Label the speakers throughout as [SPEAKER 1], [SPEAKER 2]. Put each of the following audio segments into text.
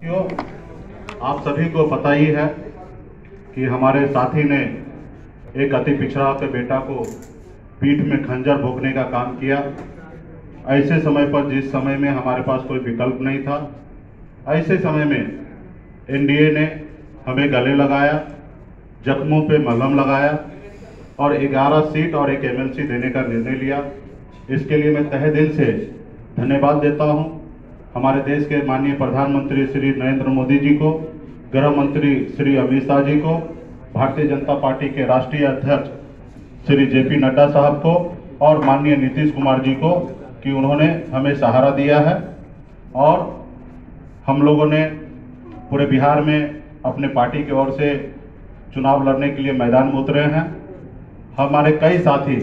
[SPEAKER 1] आप सभी को पता ही है कि हमारे साथी ने एक अति पिछड़ा के बेटा को पीठ में खंजर भोगने का काम किया। ऐसे समय पर जिस समय में हमारे पास कोई विकल्प नहीं था, ऐसे समय में एनडीए ने हमें गले लगाया, जख्मों पे मलहम लगाया और 11 सीट और एक एमएलसी देने का निर्णय लिया। इसके लिए मैं तहे दिल से धन्यवाद देता हूँ। हमारे देश के माननीय प्रधानमंत्री श्री नरेंद्र मोदी जी को, गृह मंत्री श्री अमित शाह जी को, भारतीय जनता पार्टी के राष्ट्रीय अध्यक्ष श्री जेपी नड्डा साहब को और माननीय नीतीश कुमार जी को कि उन्होंने हमें सहारा दिया है और हम लोगों ने पूरे बिहार में अपने पार्टी की ओर से चुनाव लड़ने के लिए मैदान में उतरे हैं। हमारे कई साथी,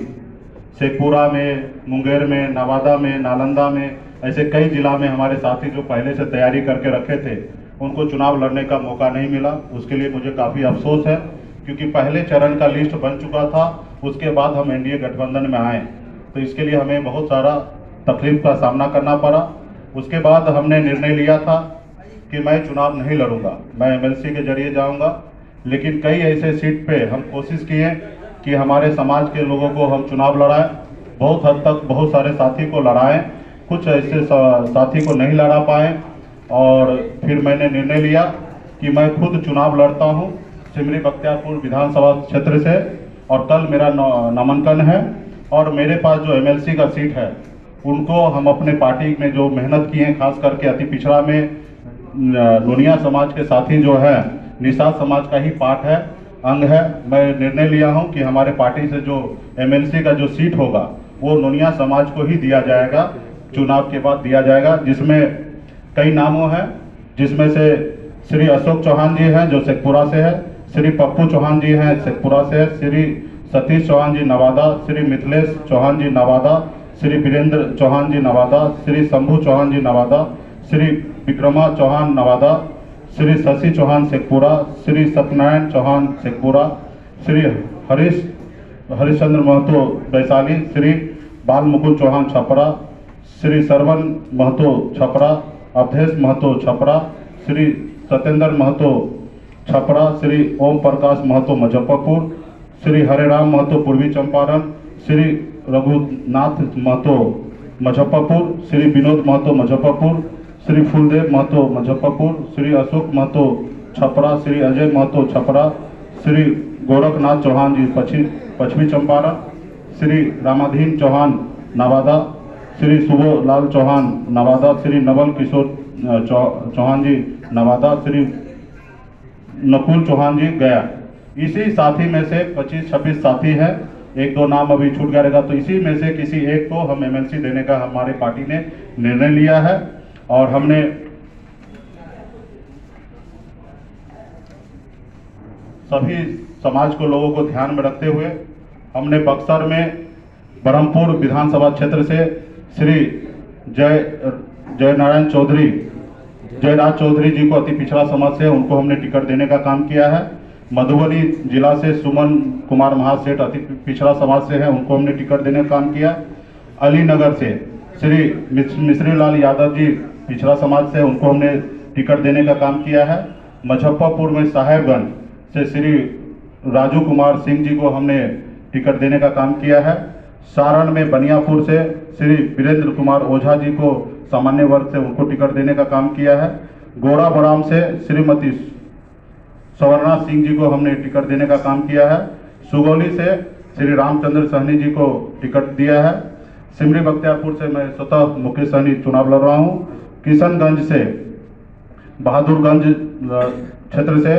[SPEAKER 1] शेखपुरा में, मुंगेर में, नवादा में, नालंदा में ऐसे कई जिला में हमारे साथी जो पहले से तैयारी करके रखे थे, उनको चुनाव लड़ने का मौका नहीं मिला। उसके लिए मुझे काफ़ी अफसोस है, क्योंकि पहले चरण का लिस्ट बन चुका था, उसके बाद हम एनडीए गठबंधन में आए। तो इसके लिए हमें बहुत सारा तकलीफ़ का सामना करना पड़ा। उसके बाद हमने निर्णय लिया था कि मैं चुनाव नहीं लड़ूँगा, मैं एमएलसी के ज़रिए जाऊँगा। लेकिन कई ऐसे सीट पे हम कोशिश किए कि हमारे समाज के लोगों को हम चुनाव लड़ाएँ। बहुत हद तक बहुत सारे साथी को लड़ाएँ। कुछ ऐसे साथी को नहीं लड़ा पाए और फिर मैंने निर्णय लिया कि मैं खुद चुनाव लड़ता हूँ सिमरी बख्तियारपुर विधानसभा क्षेत्र से और कल मेरा नामांकन है और मेरे पास जो एमएलसी का सीट है, उनको हम अपने पार्टी में जो मेहनत की है, खास करके अति पिछड़ा में लोनिया समाज के साथी जो है निषाद समाज का ही पार्ट है, अंग है, मैं निर्णय लिया हूँ कि हमारे पार्टी से जो एमएलसी का जो सीट होगा, वो नोनिया समाज को ही दिया जाएगा। चुनाव के बाद दिया जाएगा, जिसमें कई नामों हैं, जिसमें से श्री अशोक चौहान जी हैं, जो शेखपुरा से है, श्री पप्पू चौहान जी हैं, शेखपुरा से है, श्री सतीश चौहान जी नवादा, श्री मिथिलेश चौहान जी नवादा, श्री वीरेंद्र चौहान जी नवादा, श्री शंभू चौहान जी नवादा, श्री विक्रमा चौहान नवादा, श्री शशि चौहान शेखपुरा, श्री सत्यनारायण चौहान शेखपुरा, श्री हरीश, हरिश्चंद्र महतो वैशाली, श्री बाल मुकुंद चौहान छपरा श्री सरवन महतो छपरा, अवधेश महतो छपरा, श्री सत्येंद्र महतो छपरा, श्री ओम प्रकाश महतो मुजफ्फरपुर, श्री हरेराम महतो पूर्वी चंपारण, श्री रघुनाथ महतो मुजफ्फरपुर, श्री विनोद महतो मुजफ्फरपुर, श्री फुलदेव महतो मुजफ्फरपुर, श्री अशोक महतो छपरा, श्री अजय महतो छपरा, श्री गोरखनाथ चौहान जी पश्चिम पश्चिमी चंपारण, श्री रामाधीन चौहान नवादा श्री सुबो लाल चौहान, नवादा श्री नवल किशोर चौहान जी, नवादा श्री नकुल चौहान जी गया। इसी साथी में से 25-26 साथी है। एक दो नाम अभी छूट गया रहेगा तो इसी में से किसी एक को हम एमएलसी देने का हमारे पार्टी ने निर्णय लिया है और हमने सभी समाज को लोगों को ध्यान में रखते हुए हमने बक्सर में ब्रह्मपुर विधानसभा क्षेत्र से श्री जय जय नारायण चौधरी जयराज चौधरी जी को अति पिछड़ा समाज से उनको हमने टिकट देने का काम किया है। मधुबनी जिला से सुमन कुमार महासेठ अति पिछड़ा समाज से है, उनको हमने टिकट देने का काम किया। अलीनगर से श्री मिश्री लाल यादव जी पिछड़ा समाज से उनको हमने टिकट देने का काम किया है। मुजफ्फरपुर में साहेबगंज से श्री राजू कुमार सिंह जी को हमने टिकट देने का काम किया है। सारण में बनियापुर से श्री वीरेंद्र कुमार ओझा जी को सामान्य वर्ग से उनको टिकट देने का काम किया है। गोरा बराम से श्रीमती सवर्णा सिंह जी को हमने टिकट देने का काम किया है। सुगौली से श्री रामचंद्र सहनी जी को टिकट दिया है। सिमरी बख्तियारपुर से मैं स्वतः मुकेश सहनी चुनाव लड़ रहा हूँ। किशनगंज से बहादुरगंज क्षेत्र से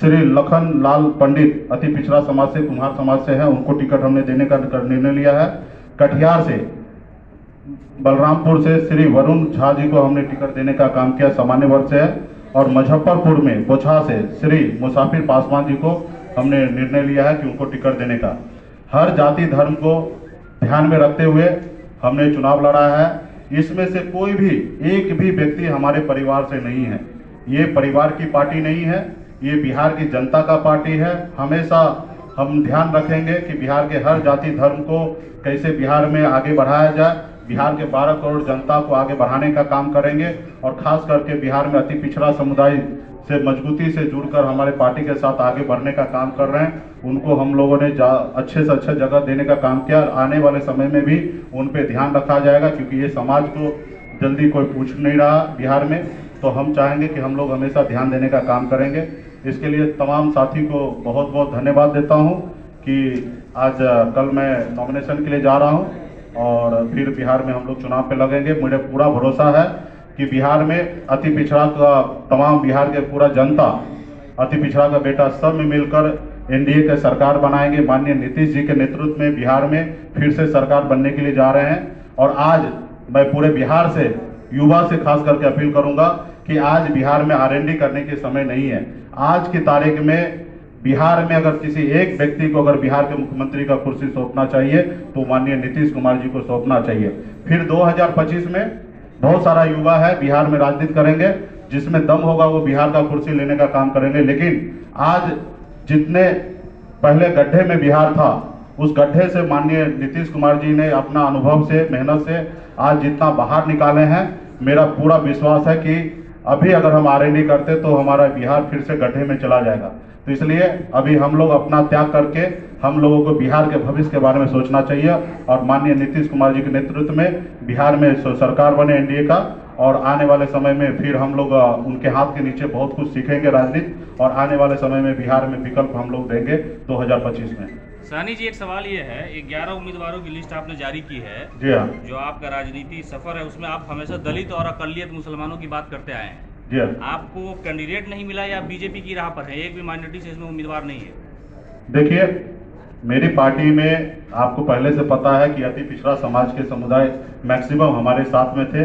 [SPEAKER 1] श्री लखन लाल पंडित अति पिछड़ा समाज से, कुम्हार समाज से है, उनको टिकट हमने देने का निर्णय लिया है। कटिहार से, बलरामपुर से श्री वरुण झा जी को हमने टिकट देने का काम किया, सामान्य वर्ग से है। और मुजफ्फरपुर में बोछा से श्री मुसाफिर पासवान जी को हमने निर्णय लिया है कि उनको टिकट देने का। हर जाति धर्म को ध्यान में रखते हुए हमने चुनाव लड़ा है। इसमें से कोई भी, एक भी व्यक्ति हमारे परिवार से नहीं है। ये परिवार की पार्टी नहीं है। ये बिहार की जनता का पार्टी है। हमेशा हम ध्यान रखेंगे कि बिहार के हर जाति धर्म को कैसे बिहार में आगे बढ़ाया जाए। बिहार के 12 करोड़ जनता को आगे बढ़ाने का काम करेंगे और खास करके बिहार में अति पिछड़ा समुदाय से, मजबूती से जुड़कर हमारे पार्टी के साथ आगे बढ़ने का काम कर रहे हैं। उनको हम लोगों ने अच्छे से अच्छा जगह देने का काम किया। आने वाले समय में भी उन पर ध्यान रखा जाएगा क्योंकि ये समाज को जल्दी कोई पूछ नहीं रहा बिहार में। तो हम चाहेंगे कि हम लोग हमेशा ध्यान देने का काम करेंगे। इसके लिए तमाम साथी को बहुत बहुत धन्यवाद देता हूँ कि आज कल मैं नॉमिनेशन के लिए जा रहा हूँ और फिर बिहार में हम लोग चुनाव पे लगेंगे। मुझे पूरा भरोसा है कि बिहार में अति पिछड़ा का, तमाम बिहार के पूरा जनता, अति पिछड़ा का बेटा सब में मिलकर एनडीए के सरकार बनाएँगे। माननीय नीतीश जी के नेतृत्व में बिहार में फिर से सरकार बनने के लिए जा रहे हैं और आज मैं पूरे बिहार से, युवा से खास करके अपील करूँगा कि आज बिहार में आरएनडी करने के समय नहीं है। आज की तारीख में बिहार में अगर किसी एक व्यक्ति को अगर बिहार के मुख्यमंत्री का कुर्सी सौंपना चाहिए तो माननीय नीतीश कुमार जी को सौंपना चाहिए। फिर 2025 में बहुत सारा युवा है, बिहार में राजनीति करेंगे, जिसमें दम होगा वो बिहार का कुर्सी लेने का काम करेंगे। लेकिन आज जितने पहले गड्ढे में बिहार था, उस गड्ढे से माननीय नीतीश कुमार जी ने अपना अनुभव से, मेहनत से आज जितना बाहर निकाले हैं, मेरा पूरा विश्वास है कि अभी अगर हम आर करते तो हमारा बिहार फिर से गड्ढे में चला जाएगा। तो इसलिए अभी हम लोग अपना त्याग करके हम लोगों को बिहार के भविष्य के बारे में सोचना चाहिए और माननीय नीतीश कुमार जी के नेतृत्व में बिहार में सरकार बने एनडीए का। और आने वाले समय में फिर हम लोग उनके हाथ के नीचे बहुत कुछ सीखेंगे राजनीति और आने वाले समय में बिहार में विकल्प हम लोग देंगे 2025 में।
[SPEAKER 2] सानी जी एक सवाल ये है ग्यारह उम्मीदवारों की लिस्ट आपने जारी की है
[SPEAKER 1] जी हाँ।
[SPEAKER 2] जो आपका राजनीति सफ़र है उसमें आप हमेशा दलित और अकलियत मुसलमानों की बात करते आए हैं।
[SPEAKER 1] जी हाँ।
[SPEAKER 2] आपको कैंडिडेट नहीं मिला या बीजेपी की राह पर है? एक भी माइनॉरिटी से इसमें उम्मीदवार नहीं है।
[SPEAKER 1] देखिए मेरी पार्टी में आपको पहले से पता है कि अति पिछड़ा समाज के समुदाय मैक्सिमम हमारे साथ में थे।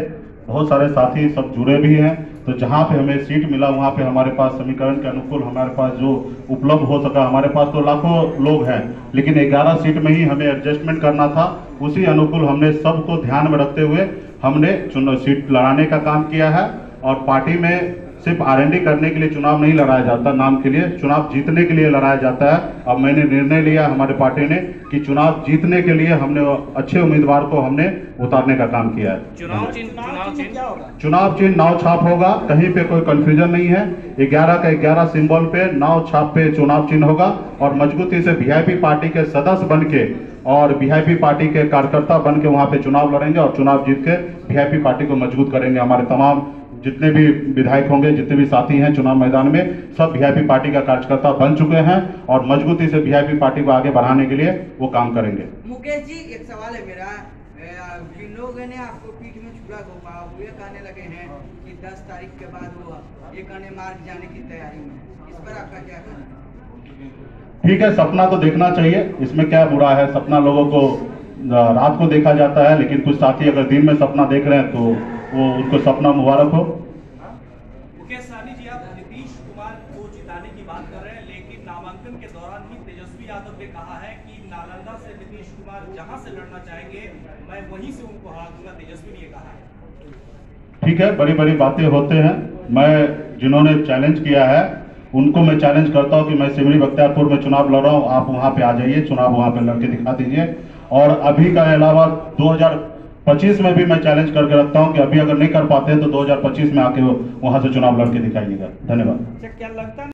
[SPEAKER 1] बहुत सारे साथी सब जुड़े भी हैं। तो जहाँ पे हमें सीट मिला, वहाँ पे हमारे पास समीकरण के अनुकूल हमारे पास जो उपलब्ध हो सका, हमारे पास तो लाखों लोग हैं, लेकिन 11 सीट में ही हमें एडजस्टमेंट करना था। उसी अनुकूल हमने सबको ध्यान में रखते हुए हमने चुनाव सीट लड़ाने का काम किया है और पार्टी में सिर्फ़ आर करने के लिए चुनाव नहीं लड़ाया जाता नाम के लिए चुनाव जीतने के लिए लड़ाया जाता है। अब मैंने निर्णय लिया हमारे पार्टी ने कि चुनाव जीतने के लिए हमने अच्छे उम्मीदवार को हमने उतारने का काम किया है।
[SPEAKER 2] चुनाव चिन्ह
[SPEAKER 1] चुनाव चिन्ह नाव छाप होगा कहीं पे कोई कंफ्यूजन नहीं है। ग्यारह का ग्यारह सिंबल पे नाव छाप पे चुनाव चिन्ह होगा और मजबूती से वीआईपी पार्टी के सदस्य बन के और वीआईपी पार्टी के कार्यकर्ता बन के वहाँ पे चुनाव लड़ेंगे और चुनाव जीत के वीआईपी पार्टी को मज़बूत करेंगे हमारे तमाम जितने भी विधायक होंगे जितने भी साथी हैं चुनाव मैदान में सब वीआईपी पार्टी का कार्यकर्ता बन चुके हैं और मजबूती से वीआईपी पार्टी को आगे बढ़ाने के लिए वो काम करेंगे।
[SPEAKER 3] मुकेश जी एक सवाल है मेरा। जिन लोगों ने आपको पीठ में छुरा घोपा वो ये कहने लगे हैं कि 10 तारीख के बाद वो ये कहने मार्ग जाने की तैयारी में इस पर आपका क्या कहना
[SPEAKER 1] ठीक है सपना तो देखना चाहिए। इसमें क्या बुरा है? सपना लोगों को रात को देखा जाता है लेकिन कुछ साथी अगर दिन में सपना देख रहे हैं तो वो उनको सपना मुबारक हो।
[SPEAKER 4] मुकेश सहनी जी आप नीतीश कुमार को जिताने की बात कर रहे हैं लेकिन नामांकन के दौरान ही तेजस्वी यादव ने कहा है कि नालंदा से नीतीश कुमार जहाँ से लड़ना चाहेंगे मैं वहीं से उनको हरा दूँगा तेजस्वी ने कहा है।
[SPEAKER 1] ठीक है बड़ी बड़ी बातें होते हैं। मैं जिन्होंने चैलेंज किया है उनको मैं चैलेंज करता हूँ कि मैं सिमरी बख्तियारपुर में चुनाव लड़ रहा हूँ। आप वहाँ पे आ जाइए चुनाव वहाँ पे लड़के दिखा दीजिए। और अभी का अलावा 2025 में भी मैं चैलेंज करके रखता हूँ कि अभी अगर नहीं कर पाते हैं तो 2025 में आके वहाँ से चुनाव लड़के दिखाइएगा धन्यवाद।
[SPEAKER 4] क्या लगता